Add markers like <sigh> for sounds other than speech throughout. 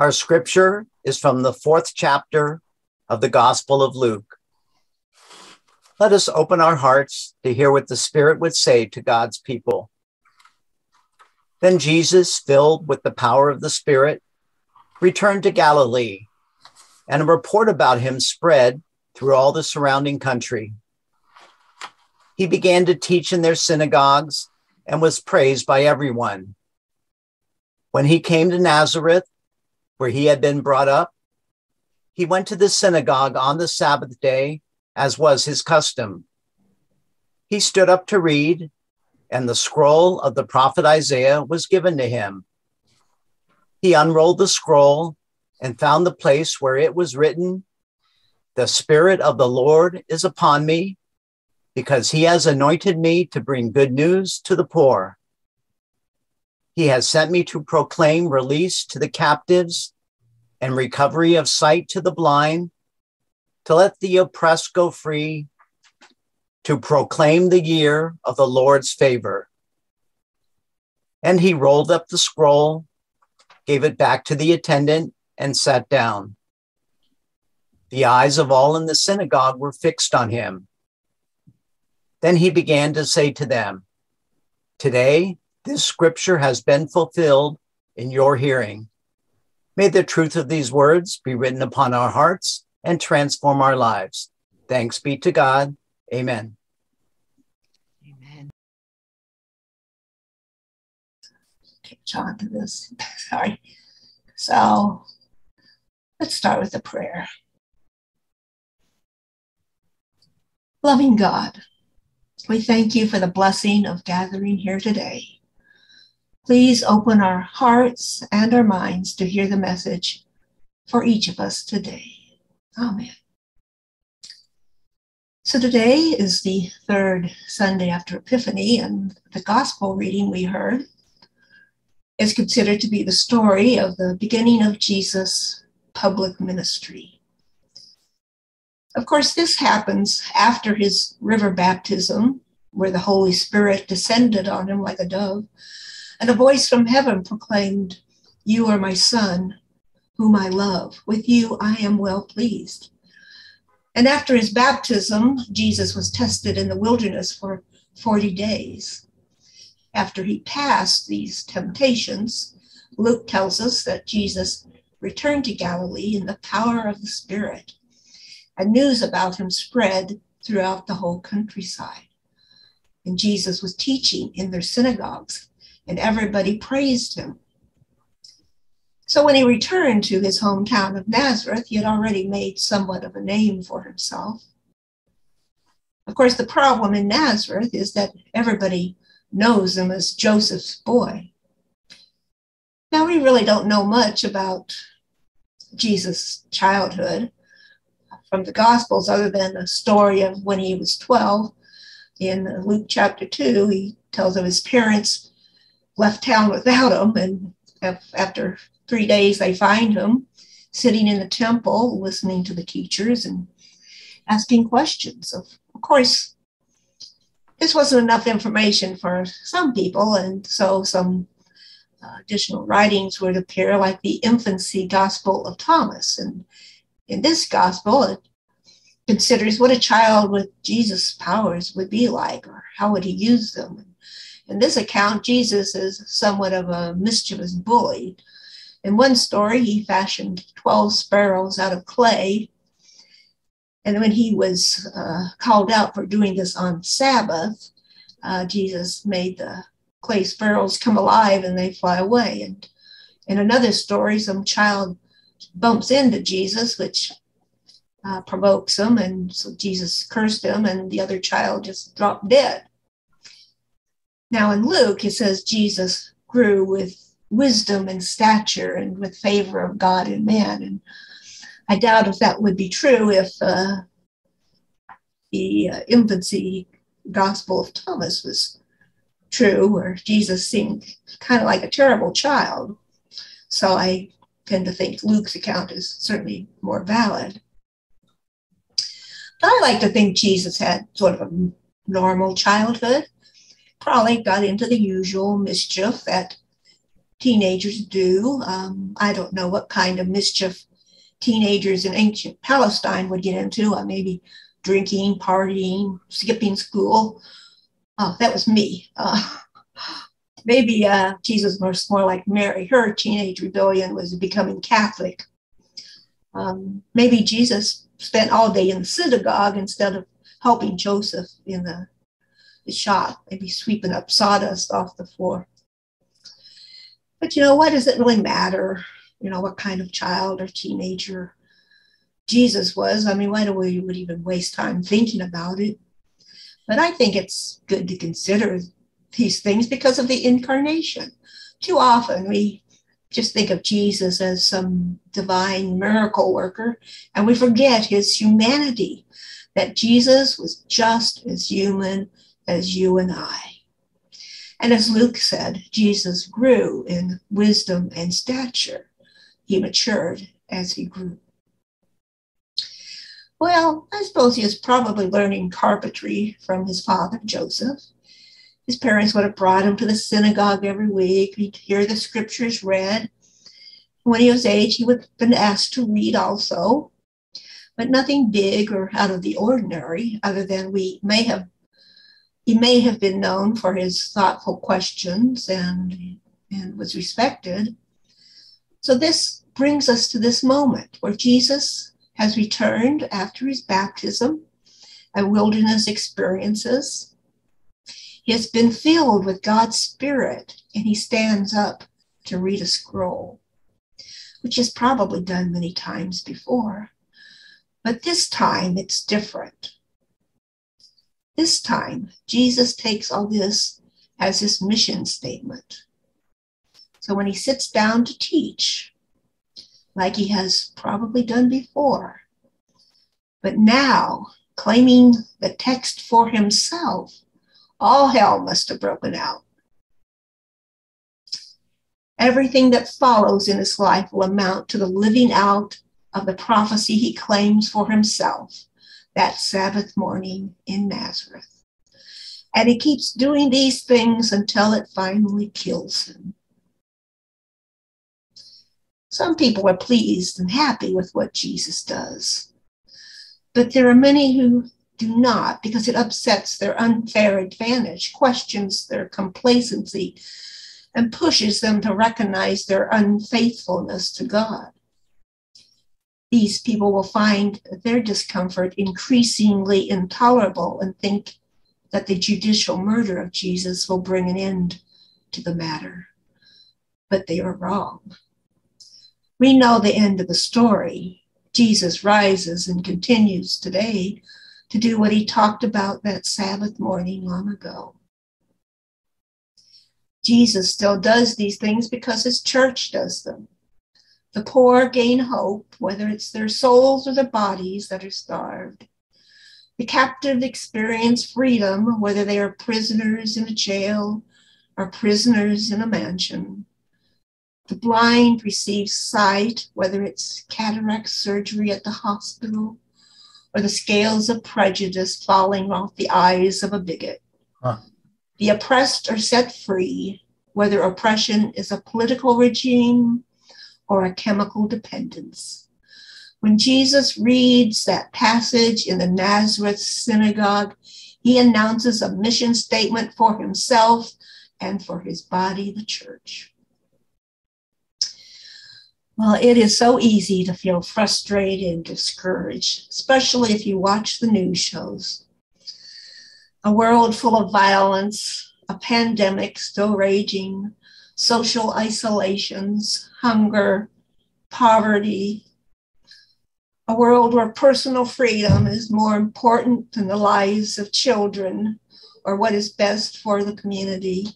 Our scripture is from the fourth chapter of the Gospel of Luke. Let us open our hearts to hear what the Spirit would say to God's people. Then Jesus, filled with the power of the Spirit, returned to Galilee, and a report about him spread through all the surrounding country. He began to teach in their synagogues and was praised by everyone. When he came to Nazareth, where he had been brought up, he went to the synagogue on the Sabbath day, as was his custom. He stood up to read, and the scroll of the prophet Isaiah was given to him. He unrolled the scroll and found the place where it was written, The Spirit of the Lord is upon me, because he has anointed me to bring good news to the poor. He has sent me to proclaim release to the captives and recovery of sight to the blind, to let the oppressed go free, to proclaim the year of the Lord's favor. And he rolled up the scroll, gave it back to the attendant, and sat down. The eyes of all in the synagogue were fixed on him. Then he began to say to them, Today, this scripture has been fulfilled in your hearing. May the truth of these words be written upon our hearts and transform our lives. Thanks be to God. Amen. Amen. On to this. <laughs> Sorry. So let's start with a prayer. Loving God, we thank you for the blessing of gathering here today. Please open our hearts and our minds to hear the message for each of us today. Amen. So today is the third Sunday after Epiphany, and the gospel reading we heard is considered to be the story of the beginning of Jesus' public ministry. Of course, this happens after his river baptism, where the Holy Spirit descended on him like a dove and a voice from heaven proclaimed, You are my son, whom I love. With you I am well pleased. And after his baptism, Jesus was tested in the wilderness for 40 days. After he passed these temptations, Luke tells us that Jesus returned to Galilee in the power of the Spirit, and news about him spread throughout the whole countryside. And Jesus was teaching in their synagogues and everybody praised him. So when he returned to his hometown of Nazareth, he had already made somewhat of a name for himself. Of course, the problem in Nazareth is that everybody knows him as Joseph's boy. Now, we really don't know much about Jesus' childhood from the Gospels other than a story of when he was 12. In Luke chapter 2, he tells of his parents left town without him. And after three days, they find him sitting in the temple, listening to the teachers and asking questions. Of, course, this wasn't enough information for some people, and so some uh, additional writings would appear, like the infancy gospel of Thomas. And in this gospel, it considers what a child with Jesus' powers would be like, or how would he use them. In this account, Jesus is somewhat of a mischievous bully. In one story, he fashioned 12 sparrows out of clay. And when he was uh, called out for doing this on Sabbath, uh, Jesus made the clay sparrows come alive and they fly away. And in another story, some child bumps into Jesus, which uh, provokes him. And so Jesus cursed him, and the other child just dropped dead. Now in Luke, it says Jesus grew with wisdom and stature and with favor of God and man. And I doubt if that would be true if uh, the uh, infancy gospel of Thomas was true, where Jesus seemed kind of like a terrible child. So I tend to think Luke's account is certainly more valid. But I like to think Jesus had sort of a normal childhood probably got into the usual mischief that teenagers do. Um, I don't know what kind of mischief teenagers in ancient Palestine would get into. Uh, maybe drinking, partying, skipping school. Oh, that was me. Uh, <laughs> maybe uh, Jesus was more like Mary. Her teenage rebellion was becoming Catholic. Um, maybe Jesus spent all day in the synagogue instead of helping Joseph in the, the shop, maybe sweeping up sawdust off the floor. But you know, what does it really matter? You know, what kind of child or teenager Jesus was? I mean, why do we would even waste time thinking about it? But I think it's good to consider these things because of the incarnation. Too often we just think of Jesus as some divine miracle worker and we forget his humanity, that Jesus was just as human as you and I. And as Luke said, Jesus grew in wisdom and stature. He matured as he grew. Well, I suppose he was probably learning carpentry from his father, Joseph. His parents would have brought him to the synagogue every week. He'd hear the scriptures read. When he was age, he would have been asked to read also, but nothing big or out of the ordinary, other than we may have he may have been known for his thoughtful questions and, and was respected. So this brings us to this moment where Jesus has returned after his baptism and wilderness experiences. He has been filled with God's Spirit and he stands up to read a scroll, which is probably done many times before. But this time it's different. This time, Jesus takes all this as his mission statement. So when he sits down to teach, like he has probably done before, but now claiming the text for himself, all hell must have broken out. Everything that follows in his life will amount to the living out of the prophecy he claims for himself that Sabbath morning in Nazareth. And he keeps doing these things until it finally kills him. Some people are pleased and happy with what Jesus does, but there are many who do not because it upsets their unfair advantage, questions their complacency, and pushes them to recognize their unfaithfulness to God these people will find their discomfort increasingly intolerable and think that the judicial murder of Jesus will bring an end to the matter. But they are wrong. We know the end of the story. Jesus rises and continues today to do what he talked about that Sabbath morning long ago. Jesus still does these things because his church does them. The poor gain hope, whether it's their souls or their bodies that are starved. The captive experience freedom, whether they are prisoners in a jail or prisoners in a mansion. The blind receive sight, whether it's cataract surgery at the hospital or the scales of prejudice falling off the eyes of a bigot. Huh. The oppressed are set free, whether oppression is a political regime or a chemical dependence. When Jesus reads that passage in the Nazareth synagogue, he announces a mission statement for himself and for his body, the church. Well, it is so easy to feel frustrated and discouraged, especially if you watch the news shows. A world full of violence, a pandemic still raging, social isolations, hunger, poverty, a world where personal freedom is more important than the lives of children or what is best for the community.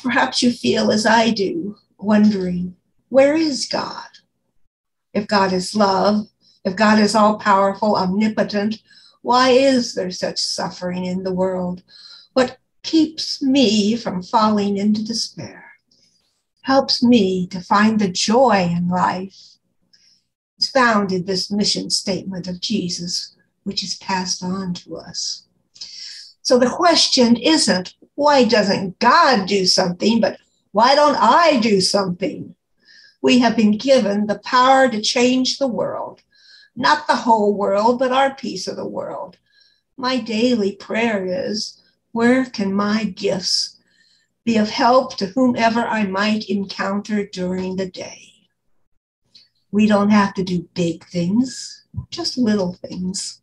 Perhaps you feel as I do, wondering, where is God? If God is love, if God is all powerful, omnipotent, why is there such suffering in the world? Keeps me from falling into despair, helps me to find the joy in life. It's found in this mission statement of Jesus, which is passed on to us. So the question isn't, why doesn't God do something, but Why don't I do something? We have been given the power to change the world, not the whole world, but our piece of the world. My daily prayer is where can my gifts be of help to whomever I might encounter during the day? We don't have to do big things, just little things.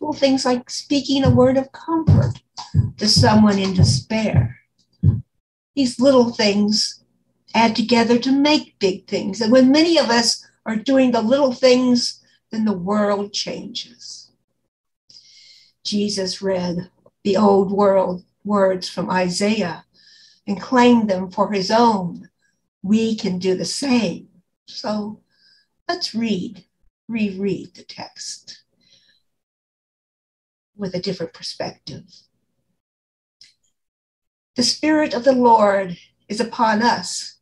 Little things like speaking a word of comfort to someone in despair. These little things add together to make big things. And when many of us are doing the little things, then the world changes. Jesus read the old world words from Isaiah and claimed them for his own. We can do the same. So let's read, reread the text with a different perspective. The Spirit of the Lord is upon us.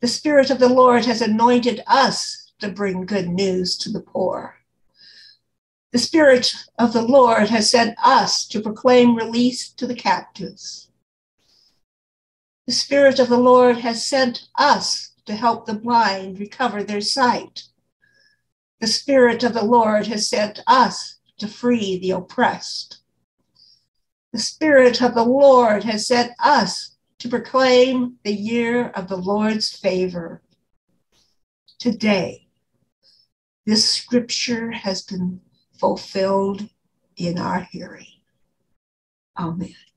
The Spirit of the Lord has anointed us to bring good news to the poor. The Spirit of the Lord has sent us to proclaim release to the captives. The Spirit of the Lord has sent us to help the blind recover their sight. The Spirit of the Lord has sent us to free the oppressed. The Spirit of the Lord has sent us to proclaim the year of the Lord's favor. Today, this scripture has been fulfilled in our hearing. Amen.